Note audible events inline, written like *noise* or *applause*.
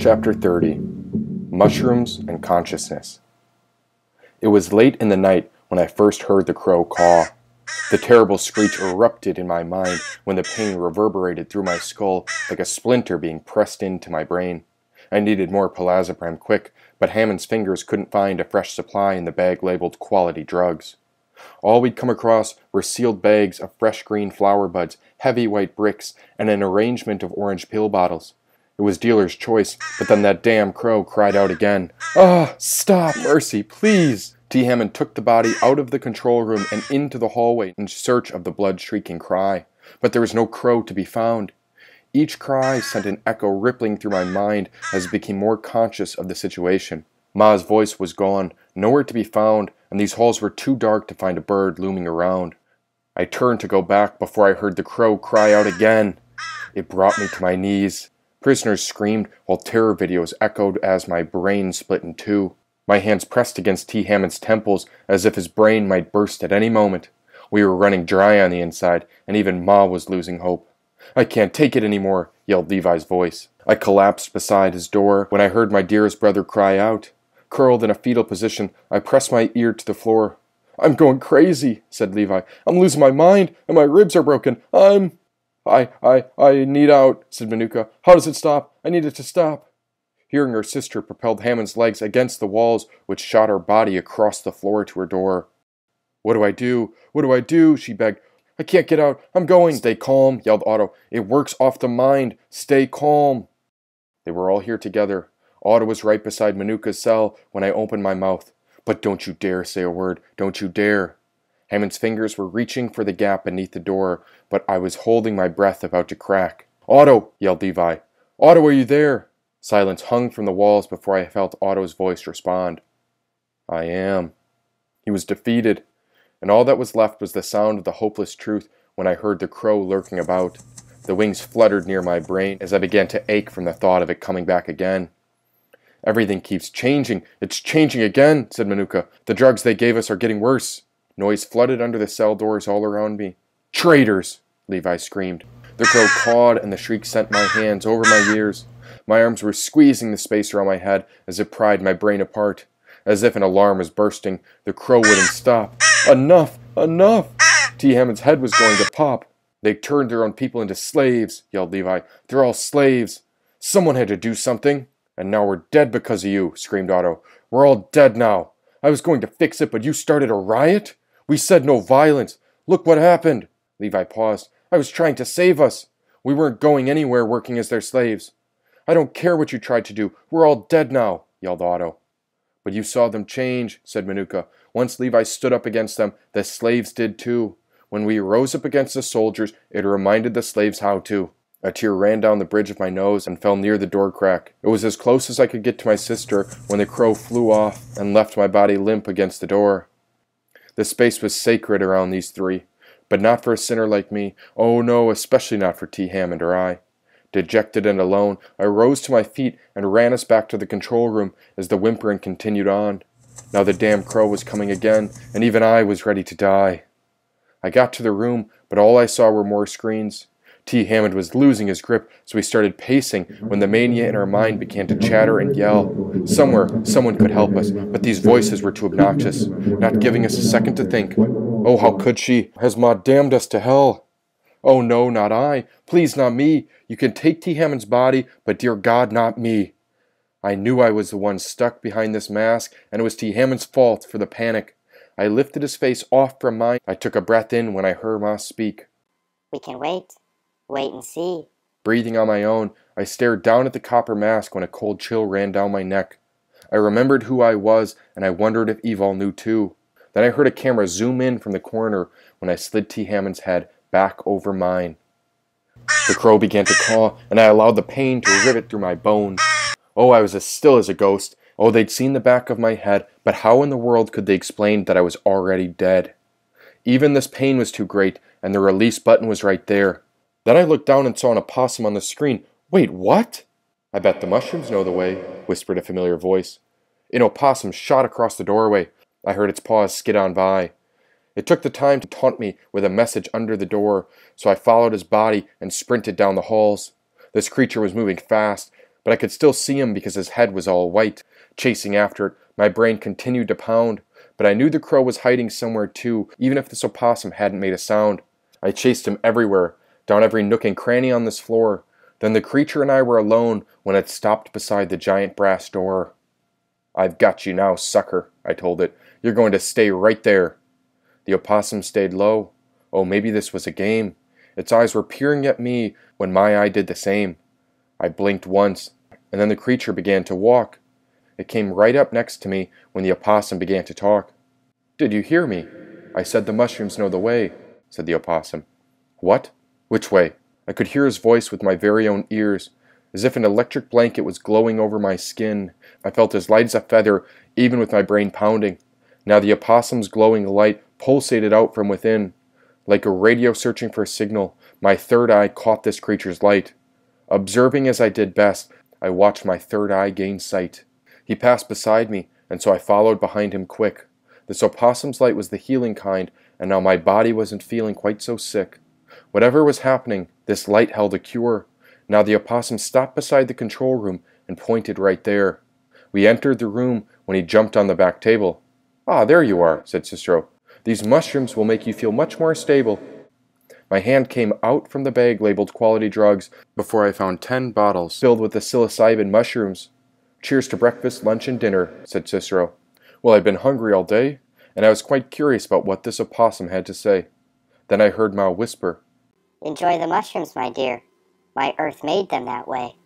Chapter 30 Mushrooms and Consciousness. It was late in the night when I first heard the crow caw. The terrible screech erupted in my mind when the pain reverberated through my skull like a splinter being pressed into my brain. I needed more palazoprem quick, but Hammond's fingers couldn't find a fresh supply in the bag labeled quality drugs. All we'd come across were sealed bags of fresh green flower buds, heavy white bricks, and an arrangement of orange pill bottles. It was dealer's choice, but then that damn crow cried out again. Ah, stop, mercy, please! T. Hammond took the body out of the control room and into the hallway in search of the blood-shrieking cry. But there was no crow to be found. Each cry sent an echo rippling through my mind as I became more conscious of the situation. Ma's voice was gone, nowhere to be found, and these halls were too dark to find a bird looming around. I turned to go back before I heard the crow cry out again. It brought me to my knees. Prisoners screamed while terror videos echoed as my brain split in two. My hands pressed against T. Hammond's temples as if his brain might burst at any moment. We were running dry on the inside, and even Ma was losing hope. I can't take it anymore, yelled Levi's voice. I collapsed beside his door when I heard my dearest brother cry out. Curled in a fetal position, I pressed my ear to the floor. I'm going crazy, said Levi. I'm losing my mind, and my ribs are broken. I'm. I, I, I need out, said Manuka. How does it stop? I need it to stop. Hearing her sister propelled Hammond's legs against the walls, which shot her body across the floor to her door. What do I do? What do I do? she begged. I can't get out. I'm going. Stay calm, yelled Otto. It works off the mind. Stay calm. They were all here together. Otto was right beside Manuka's cell when I opened my mouth. But don't you dare say a word. Don't you dare. Hammond's fingers were reaching for the gap beneath the door, but I was holding my breath about to crack. Otto! yelled Levi. Otto, are you there? Silence hung from the walls before I felt Otto's voice respond. I am. He was defeated, and all that was left was the sound of the hopeless truth when I heard the crow lurking about. The wings fluttered near my brain as I began to ache from the thought of it coming back again. Everything keeps changing. It's changing again, said Manuka. The drugs they gave us are getting worse. Noise flooded under the cell doors all around me. Traitors! Levi screamed. The crow *laughs* cawed, and the shriek sent my hands over my ears. My arms were squeezing the space around my head as it pried my brain apart. As if an alarm was bursting, the crow wouldn't stop. Enough! Enough! T. Hammond's head was going to pop. They turned their own people into slaves, yelled Levi. They're all slaves. Someone had to do something. And now we're dead because of you, screamed Otto. We're all dead now. I was going to fix it, but you started a riot? We said no violence. Look what happened. Levi paused. I was trying to save us. We weren't going anywhere working as their slaves. I don't care what you tried to do. We're all dead now, yelled Otto. But you saw them change, said Manuka. Once Levi stood up against them, the slaves did too. When we rose up against the soldiers, it reminded the slaves how to. A tear ran down the bridge of my nose and fell near the door crack. It was as close as I could get to my sister when the crow flew off and left my body limp against the door. The space was sacred around these three, but not for a sinner like me. Oh no, especially not for T. Hammond or I. Dejected and alone, I rose to my feet and ran us back to the control room as the whimpering continued on. Now the damn crow was coming again, and even I was ready to die. I got to the room, but all I saw were more screens. T. Hammond was losing his grip, so we started pacing when the mania in our mind began to chatter and yell. Somewhere, someone could help us, but these voices were too obnoxious, not giving us a second to think. Oh, how could she? Has Ma damned us to hell? Oh, no, not I. Please, not me. You can take T. Hammond's body, but dear God, not me. I knew I was the one stuck behind this mask, and it was T. Hammond's fault for the panic. I lifted his face off from mine. I took a breath in when I heard Ma speak. We can wait. Wait and see. Breathing on my own, I stared down at the copper mask when a cold chill ran down my neck. I remembered who I was, and I wondered if Evol knew too. Then I heard a camera zoom in from the corner when I slid T. Hammond's head back over mine. The crow began to caw, and I allowed the pain to rivet through my bones. Oh, I was as still as a ghost. Oh, they'd seen the back of my head, but how in the world could they explain that I was already dead? Even this pain was too great, and the release button was right there. Then I looked down and saw an opossum on the screen. Wait, what? I bet the mushrooms know the way, whispered a familiar voice. An opossum shot across the doorway. I heard its paws skid on by. It took the time to taunt me with a message under the door, so I followed his body and sprinted down the halls. This creature was moving fast, but I could still see him because his head was all white. Chasing after it, my brain continued to pound, but I knew the crow was hiding somewhere too, even if this opossum hadn't made a sound. I chased him everywhere, down every nook and cranny on this floor. Then the creature and I were alone when it stopped beside the giant brass door. I've got you now, sucker, I told it. You're going to stay right there. The opossum stayed low. Oh, maybe this was a game. Its eyes were peering at me when my eye did the same. I blinked once, and then the creature began to walk. It came right up next to me when the opossum began to talk. Did you hear me? I said the mushrooms know the way, said the opossum. What? Which way? I could hear his voice with my very own ears, as if an electric blanket was glowing over my skin. I felt as light as a feather, even with my brain pounding. Now the opossum's glowing light pulsated out from within. Like a radio searching for a signal, my third eye caught this creature's light. Observing as I did best, I watched my third eye gain sight. He passed beside me, and so I followed behind him quick. This opossum's light was the healing kind, and now my body wasn't feeling quite so sick. Whatever was happening, this light held a cure. Now the opossum stopped beside the control room and pointed right there. We entered the room when he jumped on the back table. Ah, there you are, said Cicero. These mushrooms will make you feel much more stable. My hand came out from the bag labeled quality drugs before I found ten bottles filled with the psilocybin mushrooms. Cheers to breakfast, lunch, and dinner, said Cicero. Well, I'd been hungry all day, and I was quite curious about what this opossum had to say. Then I heard Ma whisper, Enjoy the mushrooms, my dear. My earth made them that way.